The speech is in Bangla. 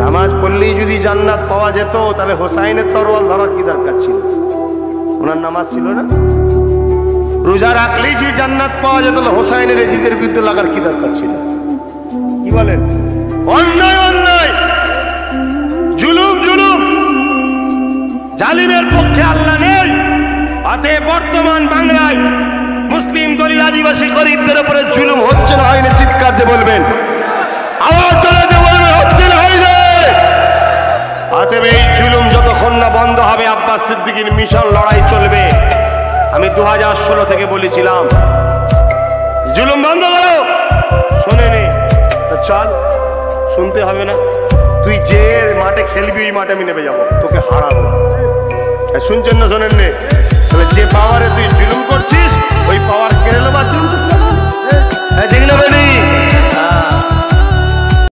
নামাজ পড়লেই যদি জান্নাত পাওয়া যেত, তাহলে হোসাইনের তরোয়াল ধরার কি দরকার ছিল? ওনার নামাজ ছিল না? রোজা রাখলেই যদি জান্নাত পাওয়া যেত, তাহলে হোসাইনের এজিদের বিরুদ্ধে লাগার কি দরকার ছিল? কি বলেন? অন্যায় অন্যায়! জুলুম জুলুম! জালিমের পক্ষে আল্লাহ নেই। অতএব বর্তমান বাংলায় মুসলিম দলিল আদিবাসী গরিবদের উপরে জুলুম হচ্ছে না হয়নি চিৎকার দিয়ে বলবেন। অতএব এই জুলুম যতক্ষণ না বন্ধ হবে, আব্বাস সিদ্দিকীর মিশন লড়াই চলবে। আমি দু হাজার ষোলো থেকে বলেছিলাম, জুলুম বন্ধ করো। শোনেনি চল, শুনতে হবে না। তুই যে মাঠে খেলবি, ওই মাঠে আমি নেমে যাব, তোকে হারাবো। শুনছেন না, শোনেন নে যে পাওয়ারে তুই